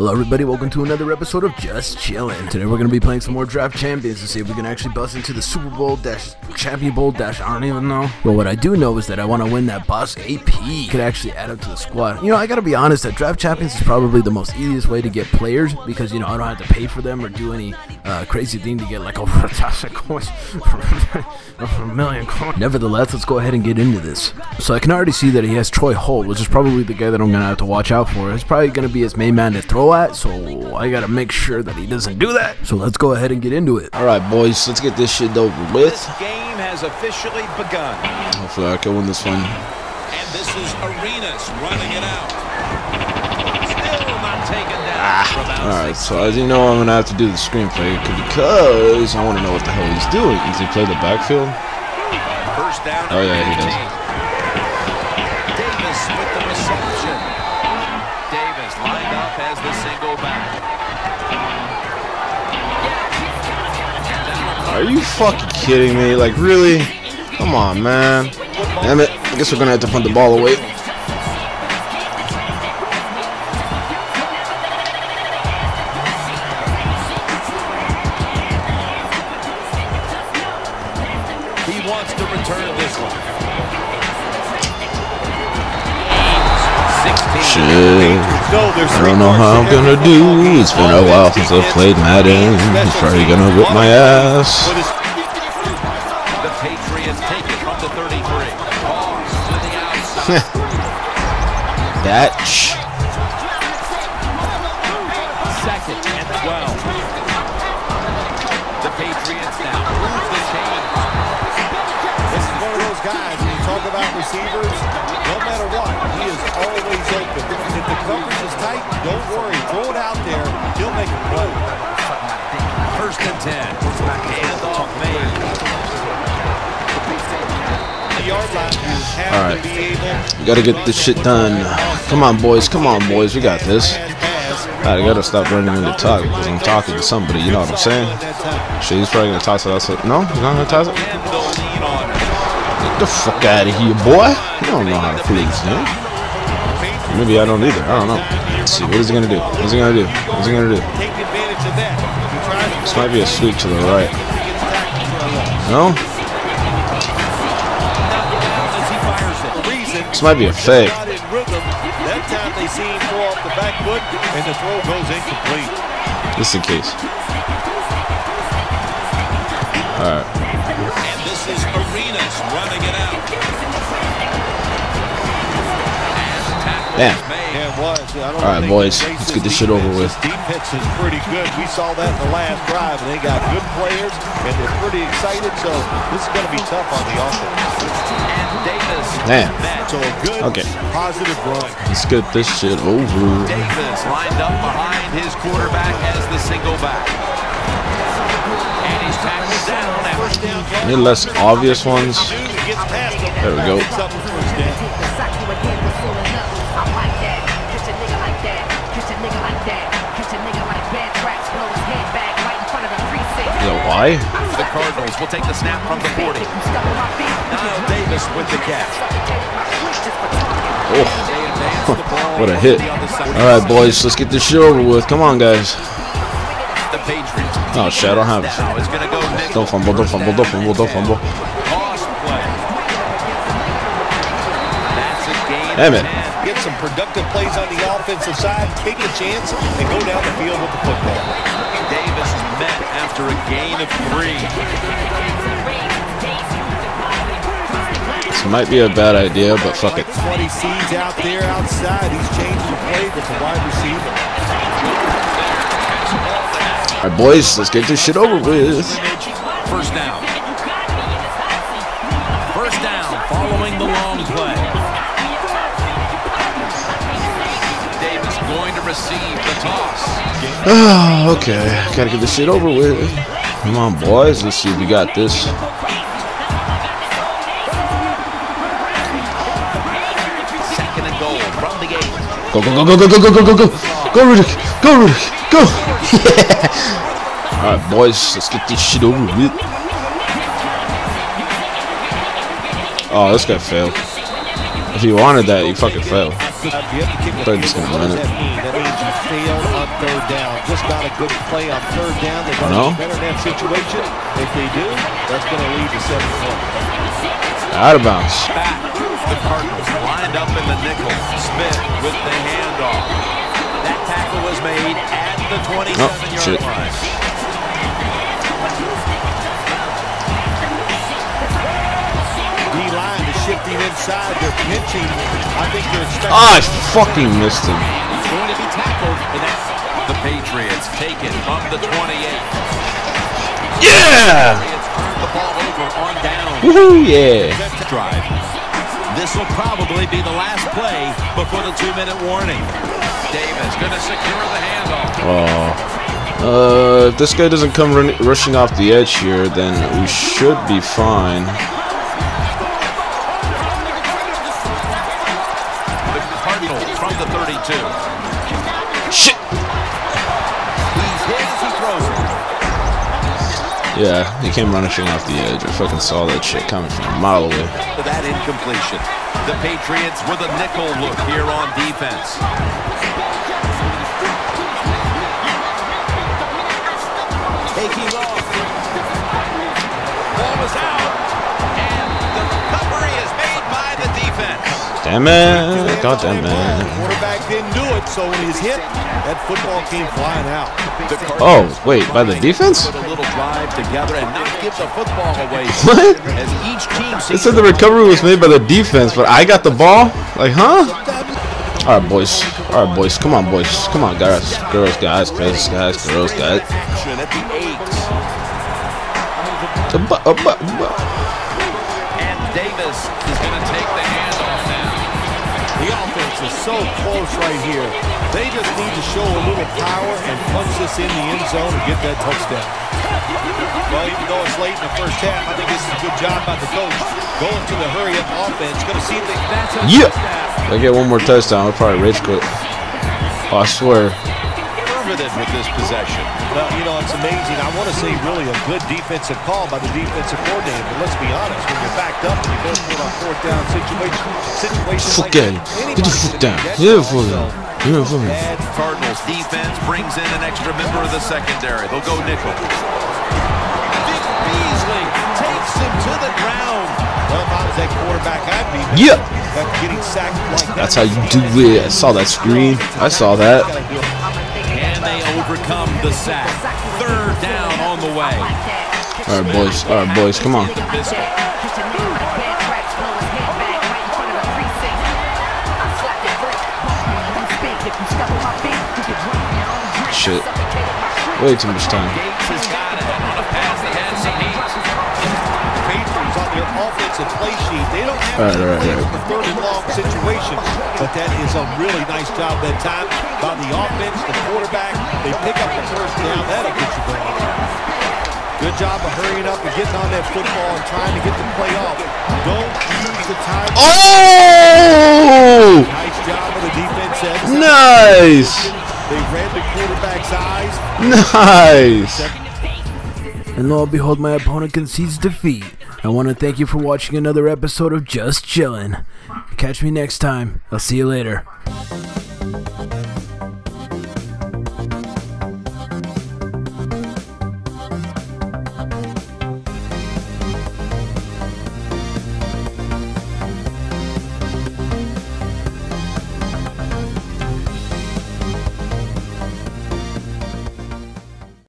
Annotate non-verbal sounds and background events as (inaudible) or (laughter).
Hello, everybody. Welcome to another episode of Just Chillin'. Today, we're to be playing some more Draft Champions to see if we can actually bust into the Super Bowl dash Champion Bowl dash. I don't even know. But what I do know is that I want to win that boss AP. Could actually add up to the squad. You know, I got to be honest. That Draft Champions is probably the most easiest way to get players because you know I don't have to pay for them or do any uh, crazy thing to get like over a (laughs) thousand coins, a million coins. Nevertheless, let's go ahead and get into this. So I can already see that he has Torry Holt, which is probably the guy that I'm gonna have to watch out for. It's probably gonna be his main man to throw at, so I gotta make sure that he doesn't do that. So let's go ahead and get into it. All right, boys, let's get this shit over with. This game has officially begun. Hopefully, I can win this one. And this is Arenas running it out. Still not taken down. For about All right, so as you know, I'm gonna have to do the screenplay because I want to know what the hell he's doing. Does he play the backfield? Oh, yeah, he does. Davis with the reception. Davis lined up as the single back. Are you fucking kidding me? Like, really? Come on, man. Damn it. I guess we're gonna have to punt the ball away. Wants to return this one. 16. Shit. I don't know how I'm gonna do. It's been a while since I've played Madden. He's probably gonna whip my ass. The Patriots take it from the 33. Toss to the outside. That. Talk about receivers, no matter what, he is always open. If the coverage is tight, don't worry. Throw it out there. He'll make a play. First and 10. Handoff made. The yard line, you have All right. to be able We gotta get this shit done. Come on, boys. Come on, boys. We got this. and. I gotta stop running into talk because I'm talking to somebody. You know what I'm saying? Shit, he's probably gonna toss it outside. No, he's not gonna toss it. And they'll lean on it the fuck out of here, boy. You don't know how to please, man. Maybe I don't either. I don't know. Let's see. What is he going to do? What is he going to do? What is he going to do? This might be a sweep to the right. No? This might be a fake. Just in case. Alright. And this is Arenas running it out. And the tackle Damn. Yeah, it was. I don't All right, boys, let's get this shit over with. Defense is pretty good. We saw that in the last drive, and they got good players, and they're pretty excited. So this is going to be tough on the offense. Damn. So a good, Okay. positive run. Let's get this shit over. Davis lined up behind his quarterback as the single back. Any less obvious ones? There we go. Why? The Cardinals will take the snap from the 40. Davis with the catch. Oh, (laughs) what a hit. All right, boys, let's get this show over with. Come on, guys. The Patriots. Oh, shit, I don't have Now is going to go nickel. Don't fumble, don't fumble, don't fumble, don't fumble. Toss play. That's a gain. Damn it. Get some productive plays on the offensive side, take a chance, and go down the field with the football. Davis is met after a gain of three. This might be a bad idea, but fuck it. That's what he sees out there outside. He's changed the play with the wide receiver. Alright, boys, let's get this shit over with. First down. First down following the long play. Davis going to receive the toss. Oh, okay. Gotta get this shit over with. Come on, boys. Let's see if we got this. Second and goal from the eight. Go, go, go, go, go, go, go, go, go, go. Go, Riddick. Go, (laughs) Riddick. Go. Yeah. All right, boys. Let's get this shit over with. Oh, this guy failed. If he wanted that, he fucking failed. You have to kick a They're field just gonna What run it. that mean? That means you failed on third down. Just not a good play on third down. They got no. better in that situation. If they do, that's going to lead to seven points. Out of bounds. Back. The Cardinals lined up in the nickel. Smith with the handoff. That tackle was made at the 27-yard shit. line. D-line is shifting inside. They're pinching. I think they're expecting... Ah, I fucking missed him. Going to be tackled. And that's the Patriots take it from the 28. Yeah! Patriots turn the ball over on down. Woohoo! Yeah. drive. This will probably be the last play before the two-minute warning. Davis to secure the handoff. Oh. Uh, if this guy doesn't come rushing off the edge here, then we should be fine. The Cardinals from the 32. Shit! He's hit as he throws it. Yeah, he came rushing off the edge. I fucking saw that shit coming from a mile away. That incompletion. The Patriots with a nickel look here on defense. Taking off. Ball is out. And the recovery is made by the defense. Damn it! God damn it! Quarterback didn't do it, so when he's hit, that football came flying out. Oh, wait, by the defense? Put a little drive together and not give the football away. (laughs) What? As each team They said the recovery was made by the defense, but I got the ball? Like, huh? Alright, boys. Alright, boys. Come on, boys. Come on, guys. Girls, guys, guys, guys, girls, guys. And Davis is going to take the handoff now. The offense is so close right here. They just need to show a little power and punch this in the end zone and get that touchdown. Well, even though it's late in the first half, I think this is a good job by the coach. Going to the hurry-up offense. Going to see if they... That's a Yeah! If I get one more touchdown, I'll probably rage quit. Oh, I swear. Conservative with this possession. Well, you know, it's amazing. I want to say really a good defensive call by the defensive coordinator, but let's be honest, when you're backed up and you go for a fourth down situation, situation Fuck like it. that, Get your anybody's down. do that. Yeah, fuck it. So, Yeah, fuck it. Cardinals defense brings in an extra member of the secondary. They'll go nickel. Vic Beasley takes him to the ground. Well, if I was that quarterback, I'd be Yeah! getting sacked like. That's how you do it. I saw that screen. I saw that. And overcome the sack. Third down on the way. All right, boys. All right, boys. Come on. Shit. Way too much time. Gates has got it. On a pass that has some heat. Patriots on their offensive play sheet. They don't have All right, any all right, plays all for third and long situations, but that is a really nice job that time by the offense, the quarterback. They pick up the first down. That'll get you going. Good job of hurrying up and getting on that football and trying to get the play off. Don't use the time. Oh! Nice job of the defense. Ed. Nice! They read the quarterback's eyes. Nice! And lo and behold, my opponent concedes defeat. I want to thank you for watching another episode of Just Chillin'. Catch me next time. I'll see you later.